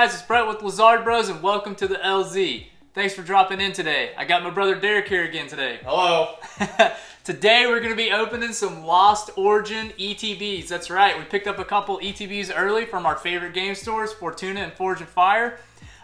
guys? It's Brett with LaZard Bros, and welcome to the LZ. Thanks for dropping in today. I got my brother Derek here again today. Hello. today we're going to be opening some Lost Origin ETBs. That's right, we picked up a couple ETBs early from our favorite game stores, Fortuna and Forge and Fire.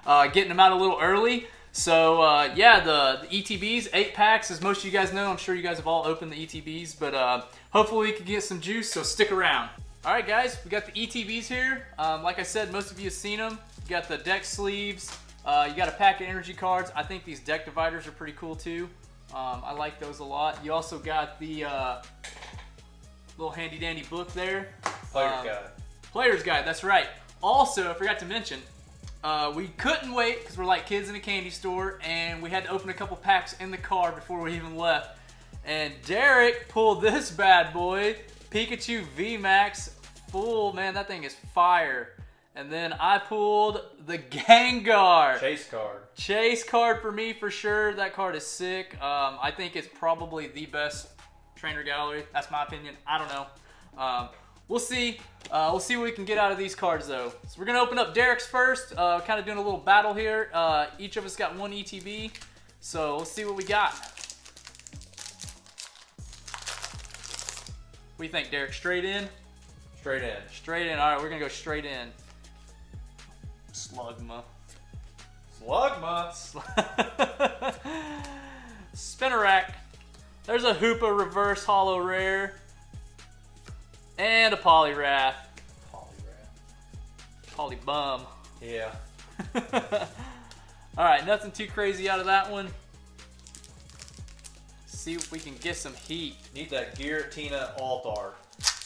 Uh, getting them out a little early. So uh, yeah, the, the, ETBs, eight packs, as most of you guys know. I'm sure you guys have all opened the ETBs, but uh, hopefully we can get some juice, so stick around. All right, guys, we got the ETBs here. Um, like I said, most of you have seen them. You got the deck sleeves. Uh, you got a pack of energy cards. I think these deck dividers are pretty cool too. Um, I like those a lot. You also got the uh, little handy dandy book there. Player's um, Guide. Player's Guide, that's right. Also, I forgot to mention, uh, we couldn't wait because we're like kids in a candy store and we had to open a couple packs in the car before we even left. And Derek pulled this bad boy, Pikachu VMAX full. Man, that thing is fire. And then I pulled the Gengar. Chase card. Chase card for me for sure. That card is sick. Um, I think it's probably the best trainer gallery. That's my opinion. I don't know. Um, we'll see. Uh, we'll see what we can get out of these cards though. So we're gonna open up Derek's first. Uh, kind of doing a little battle here. Uh, each of us got one ETB. So let's see what we got. What do you think, Derek? Straight in? Straight in. Straight in. All right, we're gonna go straight in. Slugma. Slugma. Spinarak. There's a Hoopa reverse hollow rare. And a Poliwrath. Poliwrath. Polybum. Yeah. Alright, nothing too crazy out of that one. See if we can get some heat. Need that Giratina alt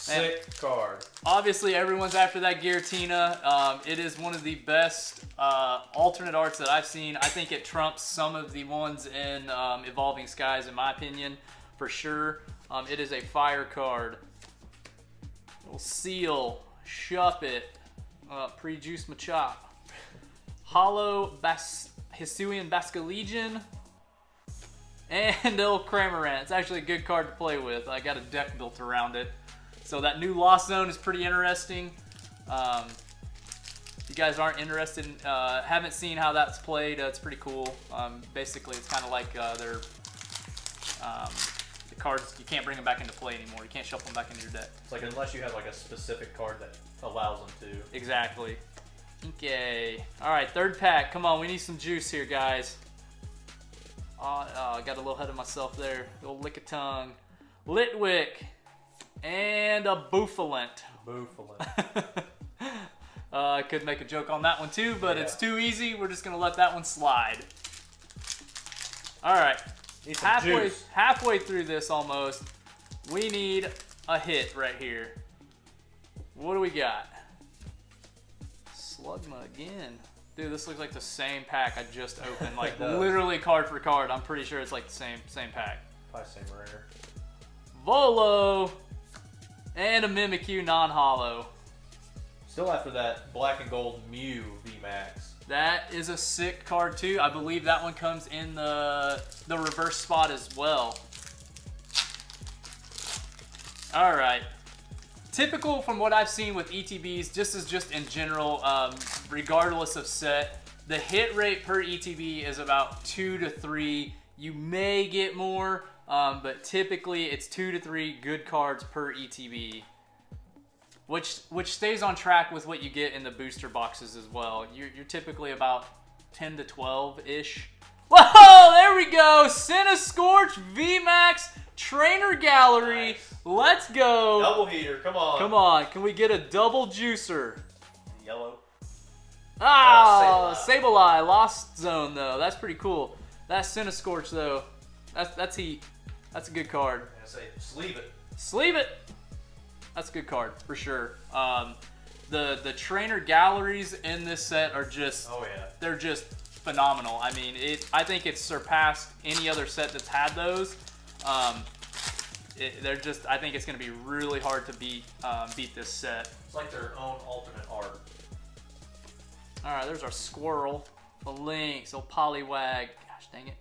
Sick card. Obviously, everyone's after that Giratina. Um, it is one of the best uh, alternate arts that I've seen. I think it trumps some of the ones in um, Evolving Skies, in my opinion, for sure. Um, it is a fire card. Little Seal, Shuppet, uh, Pre-Juice Machop, Hollow Bas Hisuian Basculegion, and Il Cramorant. It's actually a good card to play with. I got a deck built around it. So that new Lost Zone is pretty interesting. Um, if you guys aren't interested, in, uh, haven't seen how that's played, uh, it's pretty cool. Um, basically, it's kind of like uh, their um, the cards. You can't bring them back into play anymore. You can't shuffle them back into your deck. It's like unless you have like a specific card that allows them to. Exactly. Okay. All right, third pack. Come on, we need some juice here, guys. Oh, oh I got a little head of myself there. Little lick a tongue. Litwick. And a Bouffalant. Bouffalant. uh, I could make a joke on that one too, but yeah. it's too easy. We're just going to let that one slide. All right. Halfway, juice. halfway through this almost, we need a hit right here. What do we got? Slugma again. Dude, this looks like the same pack I just opened. Like literally card for card. I'm pretty sure it's like the same same pack. Probably same rare. Volo. And a Mimikyu non-hollow. Still after that black and gold Mew VMAX. That is a sick card too. I believe that one comes in the, the reverse spot as well. All right. Typical from what I've seen with ETBs, just as just in general, um, regardless of set, the hit rate per ETB is about two to three. You may get more, um, but typically it's two to three good cards per ETB, which which stays on track with what you get in the booster boxes as well. You're, you're typically about 10 to 12 ish. Whoa! There we go. Centiskorch VMAX Trainer Gallery. Nice. Let's go. Double heater. Come on. Come on. Can we get a double juicer? Yellow. Ah, uh, Sableye. Lost Zone though. That's pretty cool. That's Centiskorch though. That's that's heat. That's a good card. I say sleeve it. Sleeve it. That's a good card for sure. Um, the the trainer galleries in this set are just oh yeah they're just phenomenal. I mean it. I think it's surpassed any other set that's had those. Um, it, they're just. I think it's going to be really hard to beat um, beat this set. It's like their own alternate art. All right, there's our squirrel, the lynx, old Poliwag. Gosh dang it.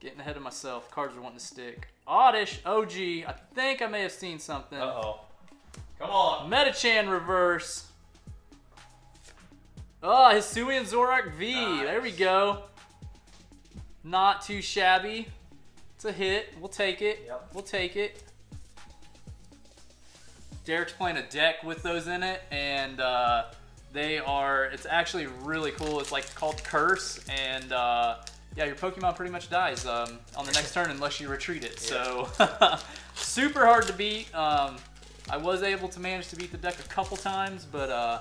Getting ahead of myself. Cards are wanting to stick. Oddish, OG. I think I may have seen something. Uh-oh. Come on. Metachan reverse. Oh, Hisuian Zoroark V. Nice. There we go. Not too shabby. It's a hit. We'll take it. Yep. We'll take it. Derek's playing a deck with those in it, and uh, they are. It's actually really cool. It's like called Curse, and uh, yeah, your Pokemon pretty much dies um, on the next turn unless you retreat it. So super hard to beat. Um, I was able to manage to beat the deck a couple times, but uh,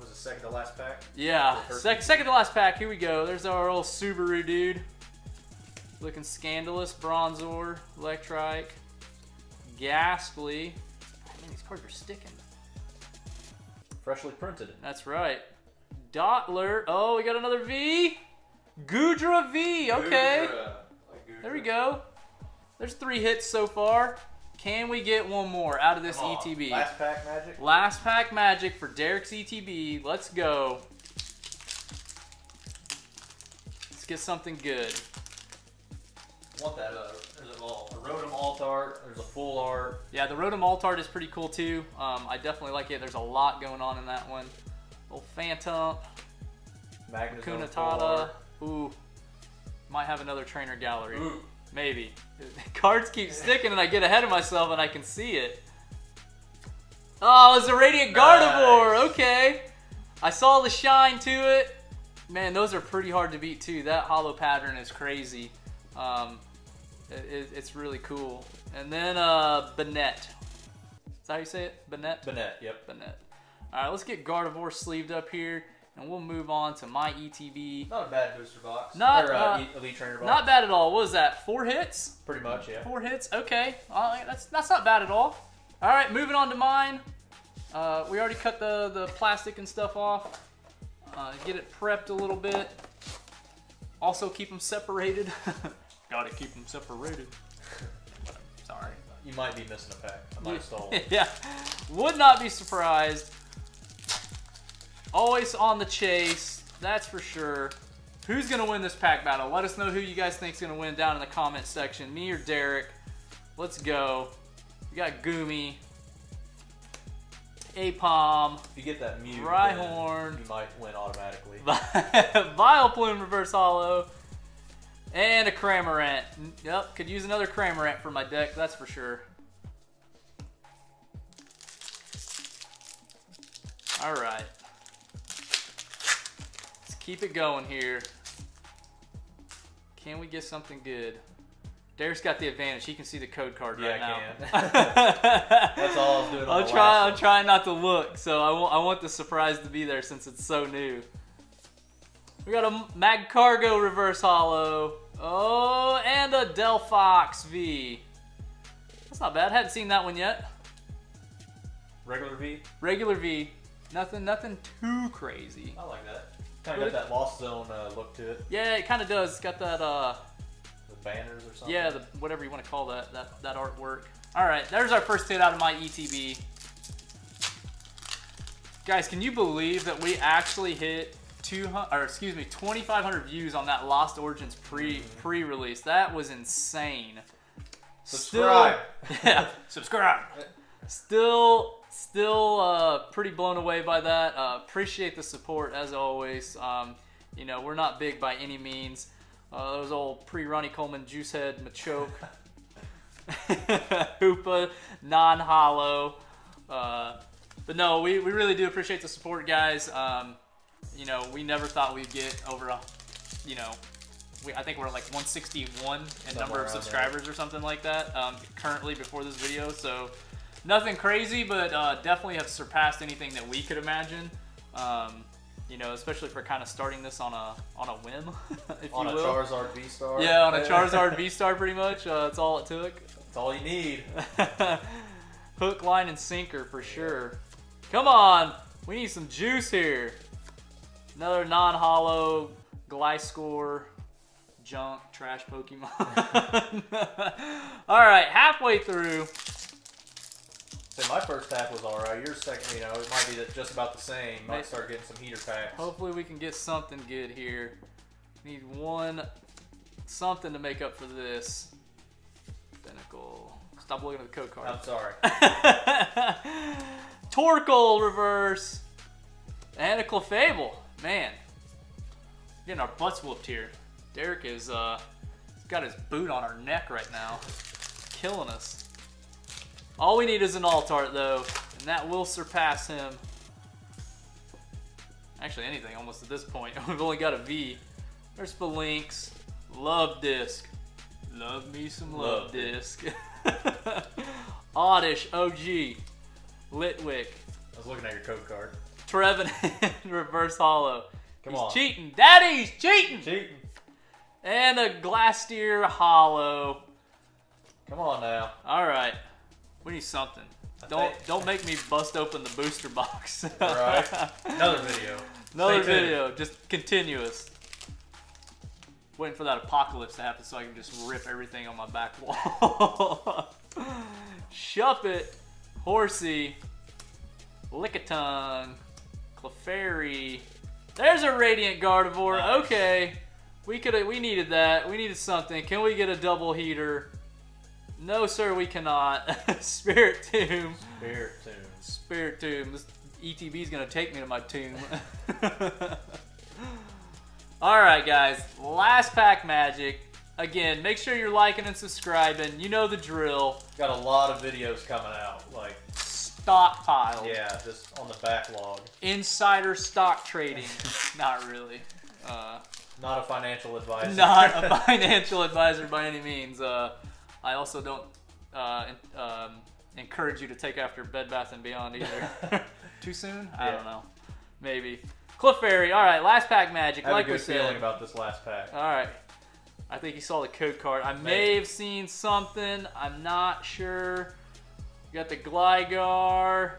Was it second to last pack? yeah, sec- second to last pack. Here we go. There's our old Subaru dude. Looking scandalous. Bronzor, Electrike, Gastly. Man, these cards are sticking. Freshly printed. That's right. Dottler. Oh, we got another V. Goodra V. Okay. There we go. There's three hits so far. Can we get one more out of this Come on. ETB? Last pack magic. Last pack magic for Derek's ETB. Let's go. Let's get something good. Want that? Uh, there's a, Rotom Altart. There's a full art. Yeah, the Rotom Altart is pretty cool too. Um, I definitely like it. There's a lot going on in that one. Little Phantom, Magnezone Kunatata. Ooh, might have another trainer gallery. Ooh. Maybe. Cards keep sticking and I get ahead of myself and I can see it. Oh, it's a Radiant Gardevoir. Nice. Okay. I saw the shine to it. Man, those are pretty hard to beat too. That hollow pattern is crazy. Um, it, it- it's really cool. And then uh, Banette. Is that how you say it? Banette? Banette. Yep. Banette. All right, let's get Gardevoir sleeved up here, and we'll move on to my ETB. Not a bad booster box. Not, or, uh, uh, elite trainer box. Not bad at all. What was that? Four hits? Pretty much, yeah. Four hits. Okay. Right, that's that's not bad at all. All right, moving on to mine. Uh, we already cut the the plastic and stuff off. Uh, get it prepped a little bit. Also keep them separated. Gotta keep them separated. Sorry. You might be missing a pack. I might have stolen. yeah. Would not be surprised. Always on the chase. That's for sure. Who's gonna win this pack battle? Let us know who you guys think's gonna win down in the comment section. Me or Derek? Let's go. We got Goomy, Aipom, If you get that Mew, Rhyhorn. you might win automatically. Vileplume Reverse Hollow, and a Cramorant. Yep, could use another Cramorant for my deck, that's for sure. All right. Keep it going here. Can we get something good? Derek's got the advantage. He can see the code card Yeah, right I now. That's all I was doing I'll the try. I'm trying not to look, so I want. I want the surprise to be there since it's so new. We got a Magcargo Reverse Hollow. Oh, and a Delphox V. That's not bad. Hadn't seen that one yet. Regular V. Regular V. Nothing. Nothing too crazy. I like that. Kind of got that Lost Zone uh, look to it. Yeah, it kind of does. It's got that. Uh, The banners or something. yeah, the whatever you want to call that. That that artwork. All right, there's our first hit out of my ETB. Guys, can you believe that we actually hit 200 or excuse me, 2500 views on that Lost Origins pre pre-release? That was insane. Subscribe. Still, yeah, subscribe. Still still uh, pretty blown away by that. Uh, appreciate the support as always. Um, you know, we're not big by any means. Uh, those old pre-Ronnie Coleman Juicehead Machoke. Hoopa, non-hollow. Uh, but no, we, we really do appreciate the support, guys. Um, you know, we never thought we'd get over a, you know, we, I think we're like 161 in Somewhere number of around there. subscribers or something like that um, currently before this video. So nothing crazy, but uh, definitely have surpassed anything that we could imagine. Um, you know, especially for kind of starting this on a on a whim, if On you a will. Charizard V Star. Yeah, on a Charizard V Star, pretty much. Uh, that's all it took. That's all you need. Hook, line, and sinker for sure. Come on, we need some juice here. Another non-hollow Gliscor junk trash Pokemon. all right, halfway through. So my first pack was alright. Your second, you know, it might be just about the same. Might start getting some heater packs. Hopefully, we can get something good here. Need one something to make up for this. Pinnacle. Stop looking at the code card. I'm sorry. Torkoal reverse. And a Clefable. Man. Getting our butts whooped here. Derek is, uh, got his boot on our neck right now. Killing us. All we need is an Altart, though, and that will surpass him. Actually, anything almost at this point. We've only got a V. There's Phalanx. Luvdisc. Love me some Love, Luvdisc. Oddish, OG. Litwick. I was looking at your code card. Trevin, Reverse Hollow. Come he's on. cheating. Daddy's cheating! Cheating. And a Glastrier Hollow. Come on now. All right, we need something. I Don't think- don't make me bust open the booster box. Right. Another video. Another Stay tuned. video, just continuous. Waiting for that apocalypse to happen so I can just rip everything on my back wall. Shuppet, Horsey, Lickitung, Clefairy. There's a Radiant Gardevoir. Nice. Okay, we could we needed that. We needed something. Can we get a double heater? No, sir, we cannot. Spiritomb. Spirit tomb. Spiritomb. This ETB is gonna take me to my tomb. All right, guys. Last pack magic. Again, make sure you're liking and subscribing. You know the drill. Got a lot of videos coming out. Like, Stockpile. yeah, just on the backlog. Insider stock trading. Not really. Uh, Not a financial advisor. not a financial advisor by any means. Uh, I also don't uh, um, encourage you to take after Bed Bath and Beyond either. Too soon? I Yeah. don't know. Maybe. Cliff Clefairy. All right, last pack magic. I have like a good we said. feeling about this last pack. All right. I think you saw the code card. I may Maybe. have seen something. I'm not sure. We got the Gligar.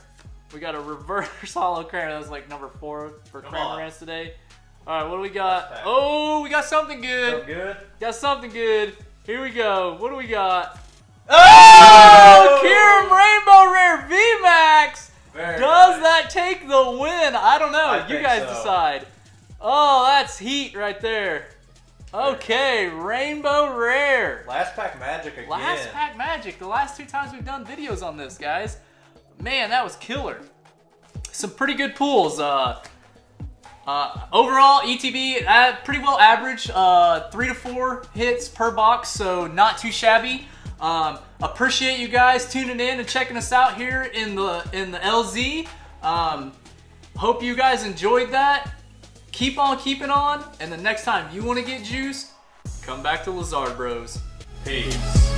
We got a reverse hollow Cramorant. That was like number four for Come today. All right, what do we got? Oh, we got something good. So good. Got something good. Here we go. What do we got? Oh! Kyurem Rainbow Rare VMAX. Very Does nice. that take the win? I don't know. I you guys so. decide. Oh, that's heat right there. Okay, Rainbow Rare. Last pack magic again. Last pack magic. The last two times we've done videos on this, guys. Man, that was killer. Some pretty good pulls. Uh, uh, overall, ETB uh, pretty well average. Uh, three to four hits per box, so not too shabby. Um, appreciate you guys tuning in and checking us out here in the in the LZ. Um, hope you guys enjoyed that. Keep on keeping on, and the next time you want to get juiced, come back to LaZard Bros. Peace.